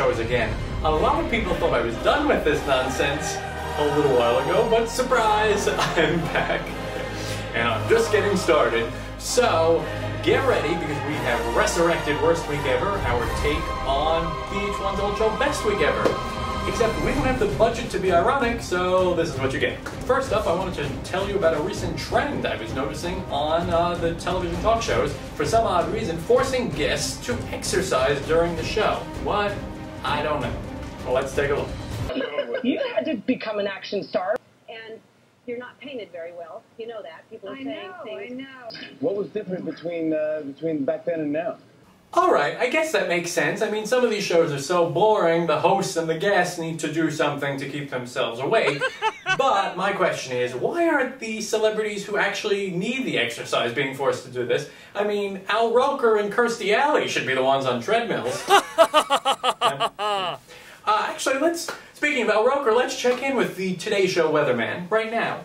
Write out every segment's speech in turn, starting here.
shows again. A lot of people thought I was done with this nonsense a little while ago, but surprise, I'm back. And I'm just getting started. So, get ready because we have resurrected Worst Week Ever, our take on VH1's old show Best Week Ever. Except we don't have the budget to be ironic, so this is what you get. First up, I wanted to tell you about a recent trend I was noticing on uh, the television talk shows. For some odd reason, forcing guests to exercise during the show. What? I don't know. Well, let's take a look. You had to become an action star, and you're not painted very well. You know that. People are I saying know, things. I know. What was different between uh, between back then and now? All right, I guess that makes sense. I mean, some of these shows are so boring, the hosts and the guests need to do something to keep themselves awake. but my question is, why aren't the celebrities who actually need the exercise being forced to do this? I mean, Al Roker and Kirstie Alley should be the ones on treadmills. uh, actually, let's, speaking of Al Roker, let's check in with the Today Show weatherman right now.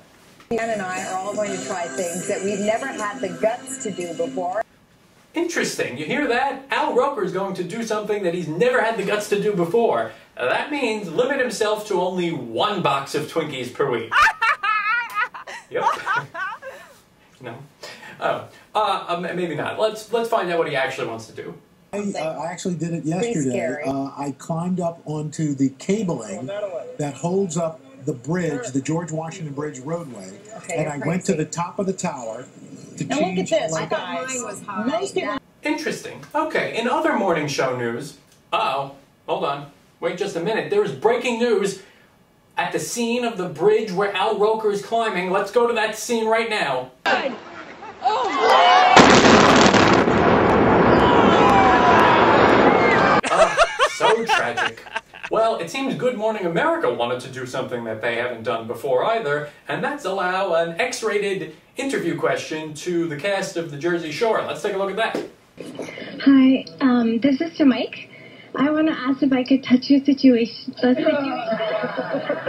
Ann and I are all going to try things that we've never had the guts to do before. Interesting. You hear that? Al Roker is going to do something that he's never had the guts to do before. Uh, that means limit himself to only one box of Twinkies per week. yep. no. Oh. Uh, um, maybe not. Let's let's find out what he actually wants to do. I, uh, I actually did it yesterday. Uh, I climbed up onto the cabling that holds up the bridge, the George Washington Bridge roadway, Okay, and I you're went to the top of the tower to Now look at change. this, like- guys. mine was high. Most people Interesting. Okay. In other morning show news. Uh oh. Hold on. Wait just a minute. There is breaking news. At the scene of the bridge where Al Roker is climbing, let's go to that scene right now. Oh, So tragic. Well, it seems Good Morning America wanted to do something that they haven't done before either, and that's allow an X rated interview question to the cast of The Jersey Shore. Let's take a look at that. Hi, um, this is to Mike. I want to ask if I could touch your situation. The situation.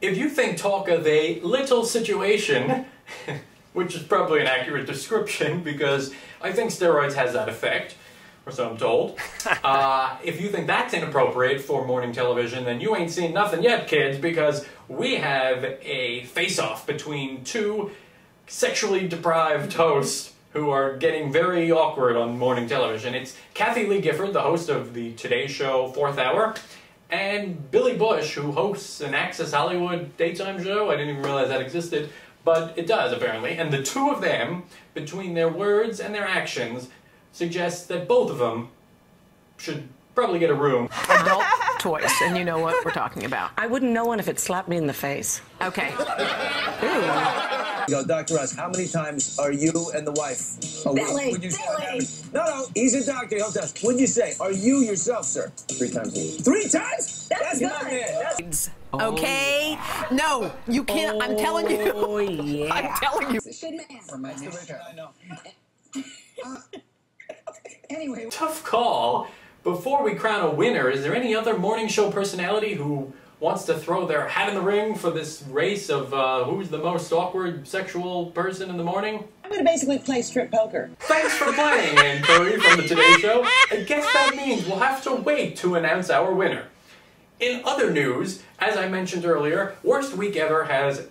If you think talk of a little situation, which is probably an accurate description because I think steroids has that effect, or so I'm told. uh, if you think that's inappropriate for morning television, then you ain't seen nothing yet, kids, because we have a face-off between two sexually deprived hosts who are getting very awkward on morning television. It's Kathie Lee Gifford, the host of the Today Show Fourth Hour, and Billy Bush, who hosts an Access Hollywood daytime show. I didn't even realize that existed, but it does apparently. And the two of them, between their words and their actions, suggests that both of them should probably get a room. adult toys, and you know what we're talking about. I wouldn't know one if it slapped me in the face. Okay. Yo, Dr. Ross, how many times are you and the wife? a week? Billy, Would you say Billy. average- No, no, he's a doctor. He'll test. Would you say, are you yourself, sir? Three times a week. Three times? That's my good. man. That's Okay. No, you can't. I'm telling you. Oh, yeah. I'm telling you. Good man. I know. Anyway, Tough call. Before we crown a winner, is there any other morning show personality who wants to throw their hat in the ring for this race of uh, who's the most awkward sexual person in the morning? I'm going to basically play strip poker. Thanks for playing, Ann Curry from the Today Show. I guess that means we'll have to wait to announce our winner. In other news, as I mentioned earlier, Worst Week Ever has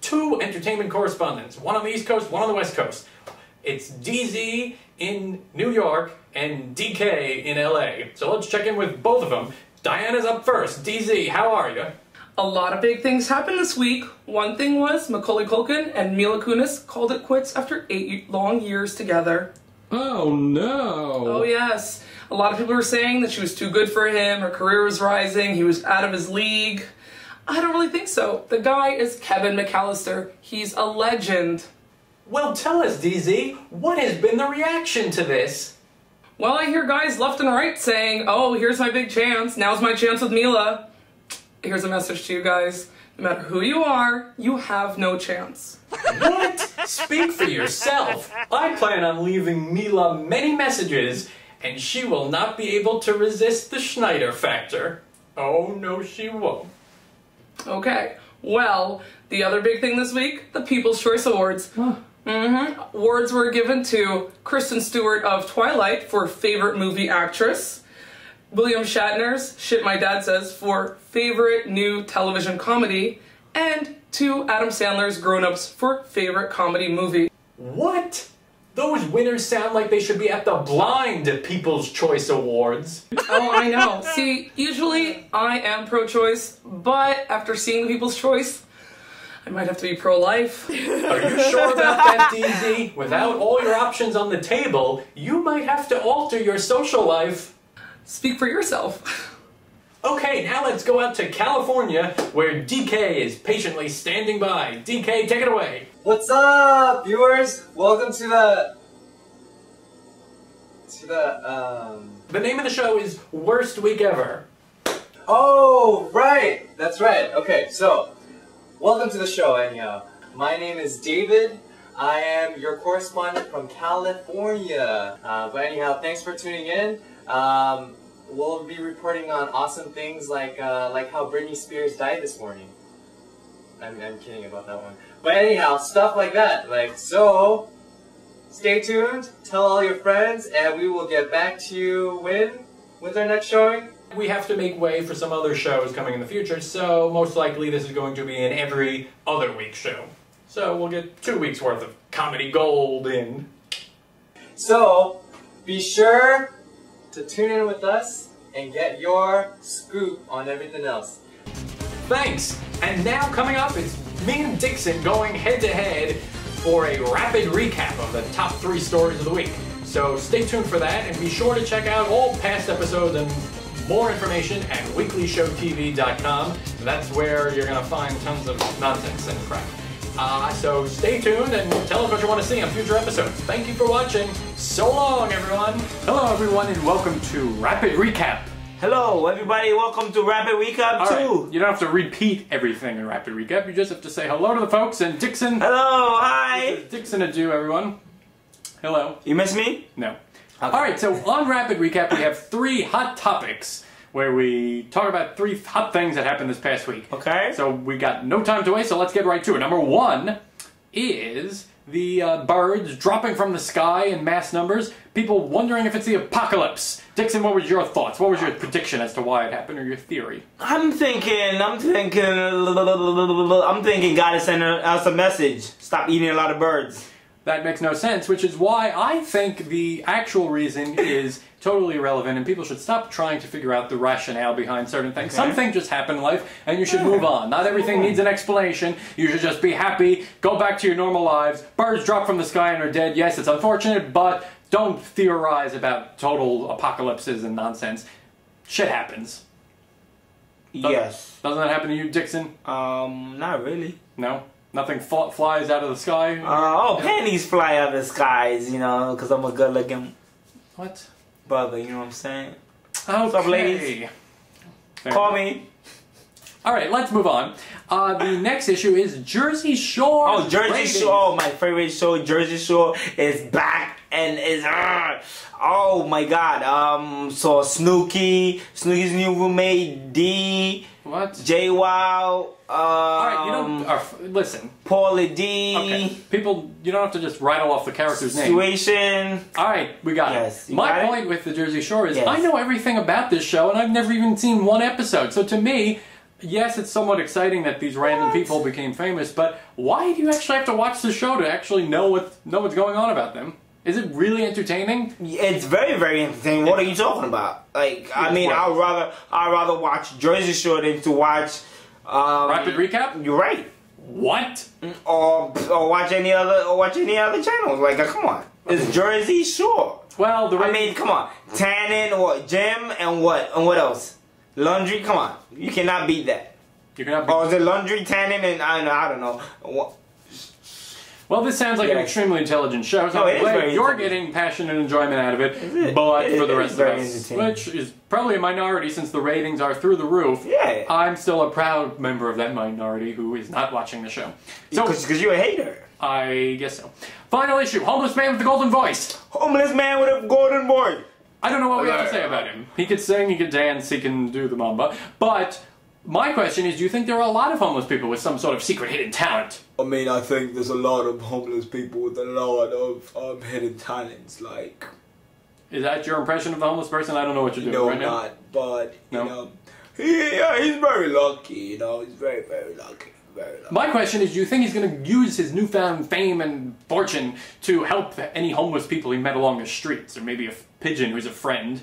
two entertainment correspondents, one on the East Coast, one on the West Coast. It's DZ in New York and DK in LA. So let's check in with both of them. Diana's up first. DZ, how are you? A lot of big things happened this week. One thing was Macaulay Culkin and Mila Kunis called it quits after eight long years together. Oh no. Oh yes, a lot of people were saying that she was too good for him. Her career was rising. He was out of his league. I don't really think so. The guy is Kevin McAllister. He's a legend. Well, tell us, DZ, what has been the reaction to this? Well, I hear guys left and right saying, "Oh, here's my big chance. Now's my chance with Mila." Here's a message to you guys. No matter who you are, you have no chance. What? Speak for yourself. I plan on leaving Mila many messages, and she will not be able to resist the Schneider factor. Oh, no, she won't. Okay. Well, the other big thing this week, the People's Choice Awards. Mm-hmm. Awards were given to Kristen Stewart of Twilight for favorite movie actress, William Shatner's Shit My Dad Says for favorite new television comedy, and to Adam Sandler's Grown Ups for favorite comedy movie. What? Those winners sound like they should be at the Blind People's Choice Awards. oh, I know. See, usually I am pro choice, but after seeing the People's Choice, I might have to be pro life. Are you sure about that, DZ? Without all your options on the table, you might have to alter your social life. Speak for yourself. Okay, now let's go out to California, where DK is patiently standing by. DK, take it away. What's up, viewers? Welcome to the to the um. The name of the show is Worst Week Ever. Oh, right. That's right. Okay, so welcome to the show. Anyhow, my name is David. I am your correspondent from California. Uh, but anyhow, thanks for tuning in. Um, we'll be reporting on awesome things like uh, like how Britney Spears died this morning. I'm, I'm kidding about that one. But anyhow, stuff like that. Like so, stay tuned. Tell all your friends, and we will get back to you when with our next showing. We have to make way for some other shows coming in the future, so most likely this is going to be an every other week show. So we'll get two weeks worth of comedy gold in. So, be sure to tune in with us and get your scoop on everything else. Thanks! And now coming up, it's me and Dickson going head to head for a rapid recap of the top three stories of the week. So stay tuned for that and be sure to check out all past episodes and more information at weeklyshowtv.com. That's where you're going to find tons of nonsense and crap. Uh, so stay tuned and tell us what you want to see on future episodes. Thank you for watching. So long, everyone. Hello, everyone, and welcome to Rapid Recap. Hello, everybody. Welcome to Rapid Recap All 2. right, You don't have to repeat everything in Rapid Recap. You just have to say hello to the folks and Dickson. Hello, hi. Dickson adieu, everyone. Hello. You miss me? No. All right, so on Rapid Recap, we have three hot topics where we talk about three hot things that happened this past week. Okay. So we got no time to waste, so let's get right to it. Number one is the uh, birds dropping from the sky in mass numbers. People wondering if it's the apocalypse. Dickson, what was your thoughts? What was your prediction as to why it happened, or your theory? I'm thinking, I'm thinking, I'm thinking God is sending us a message. Stop eating a lot of birds. That makes no sense, which is why I think the actual reason is totally irrelevant and people should stop trying to figure out the rationale behind certain things. Okay. Some things just happen in life and you should move on. Not everything needs an explanation. You should just be happy, go back to your normal lives. Birds drop from the sky and are dead. Yes, it's unfortunate, but don't theorize about total apocalypses and nonsense. Shit happens. Doesn't- Yes. Doesn't that happen to you, Dickson? Um, not really. No? Nothing fl- flies out of the sky? Uh, oh, panties fly out of the skies, you know, because I'm a good looking What? brother, you know what I'm saying? Okay. What's up, ladies? Fair Call enough. me. All right, let's move on. Uh, the next issue is Jersey Shore. Oh, Jersey ratings. Shore, my favorite show, Jersey Shore, is back and is uh, oh my god. Um, so Snooki, Snooki's new roommate D, What? JWoww, um, All right, you don't. Uh, listen. Pauly D, Okay. People, you don't have to just rattle off the character's name. Situation. All right, we got Yes, it. My got it? point with the Jersey Shore is Yes. I know everything about this show, and I've never even seen one episode. So to me, yes, it's somewhat exciting that these random people became famous. But why do you actually have to watch the show to actually know what know what's going on about them? Is it really entertaining? It's very, very entertaining. What are you talking about? Like, I mean, I'd rather, I'd rather watch Jersey Shore than to watch. Um, Rapid recap. You're right. What? Or or watch any other, or watch any other channels. Like, uh, come on, it's Jersey Shore. Well, the I mean, come on, Tannin, or gym, and what, and what else? Laundry. Come on, you cannot beat that. you cannot. Or is it laundry, Tannin, and I don't know. I don't know. Well, this sounds like an extremely intelligent show. So No, it is you're getting passion and enjoyment out of it, it? but It- for the rest of us, which is probably a minority since the ratings are through the roof, Yeah. I'm still a proud member of that minority who is not watching the show. So because you're a hater. I guess so. Final issue: Homeless man with the golden voice. Homeless man with a golden Voice. I don't know what we have to say about him. He could sing, he could dance, he can do the mamba, but My question is, do you think there are a lot of homeless people with some sort of secret hidden talent? I mean, I think there's a lot of homeless people with a lot of um, hidden talents. Like, Is that your impression of the homeless person? I don't know what you're doing no, right now. No, not, but you No? know, he, yeah, he's very lucky. You know, he's very, very lucky. Very lucky. My question is, do you think he's going to use his newfound fame and fortune to help any homeless people he met along the streets, or maybe a pigeon who's a friend?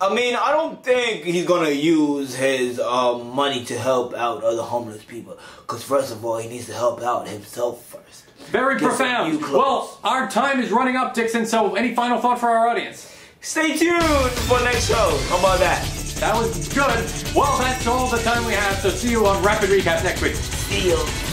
I mean, I don't think he's gonna use his um, money to help out other homeless people. Cause first of all, he needs to help out himself first. Very Get profound. Well, our time is running up, Dickson. So, any final thought for our audience? Stay tuned for next show. How about that? That was good. Well, that's all the time we have. So, see you on Rapid Recap next week. See you.